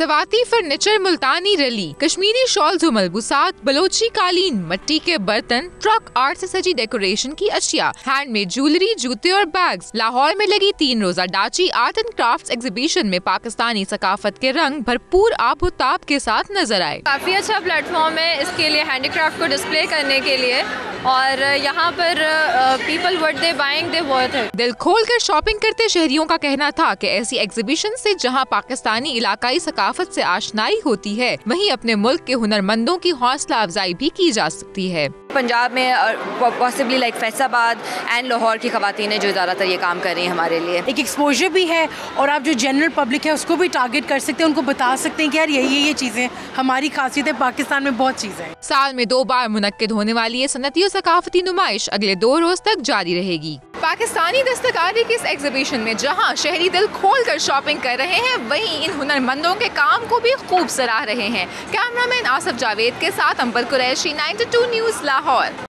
ثقافتی فرنیچر ملتانی ریلی کشمیری شالز و ملبوسات بلوچی قالین مٹی کے برتن ٹرک آرٹ سے سجی ڈیکوریشن کی اشیاء۔ ہینڈ میڈ جولری جوتے اور بیگز۔ لاہور میں لگی تین روزہ Dachi art and craft exhibition میں پاکستانی ثقافت کے رنگ بھرپور آب و تاب کے ساتھ نظر آئے۔ کافی اچھا پلیٹ فارم ہے اس کے لیے ہینڈی کرافٹ کو ڈسپلے کرنے کے لیے اور یہاں پر people with the buying the worth. ہے دل کھول کر شاپنگ کرتے شہریوں کا کہنا تھا کہ ایسی ایگزیبیشن سے جہاں پاکستانی علاقائی ثقافت سے آشنائی ہوتی ہے۔ وہیں اپنے ملک کے ہنرمندوں کی حوصلہ افزائی بھی کی جا سکتی ہے۔ پنجاب میں پاسبلی لائک فیصل آباد اینڈ لاہور کی خواتین جو زیادہ تر یہ کام کر رہی ہیں ہمارے لیے۔ ایک ایکسپوجر بھی ہے اور آپ جو جنرل پبلک ہے اس کو بھی ٹارگیٹ کر سکتے ہیں ان کو بتا سکتے ہیں کہ یار یہی یہ چیزیں ہماری خاصیت ہے پاکستان میں بہت چیزیں ہیں۔ سال میں دو بار منعقد ہونے والی یہ صنعتی اور ثقافتی نمائش اگلے دو روز تک جاری رہے گی۔ پاکستانی دستکاری کی اس ایگزیبیشن میں جہاں شہری دل کھول کر شاپنگ کر رہے ہیں، وہیں ان ہنرمندوں کے کام کو بھی خوب سراہ رہے ہیں۔ کیمرہ مین آصف جاوید کے ساتھ Amber Qureshi, ninety two news, Lahore.